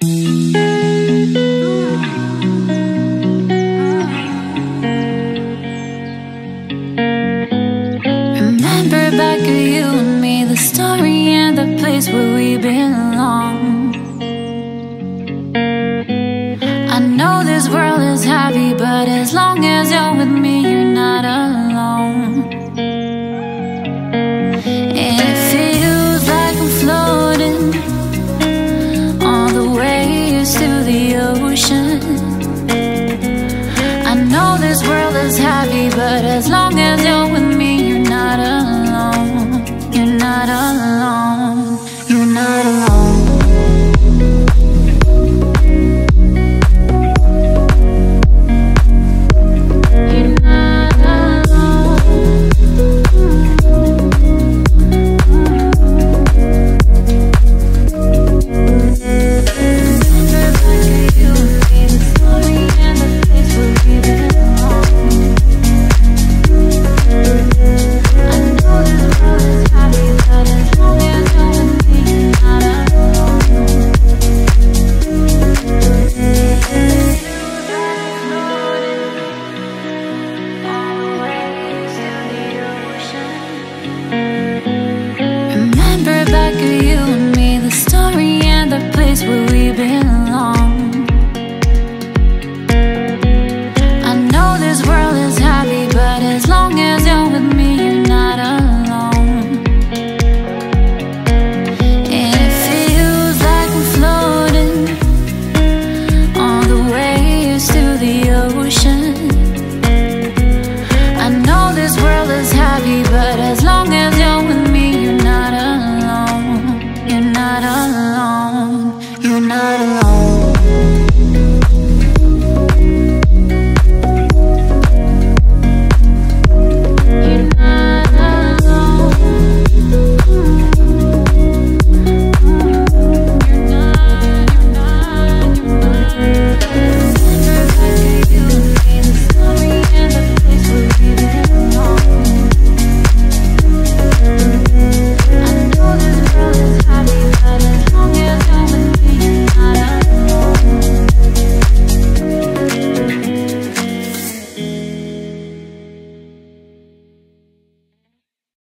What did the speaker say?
Remember back of you and me, the story and the place where we belong. I know this world is heavy, but as long as you're with me, to the ocean. I know this world is heavy, but as long as you're with me, you're not alone. You're not alone. Of you you're not alone.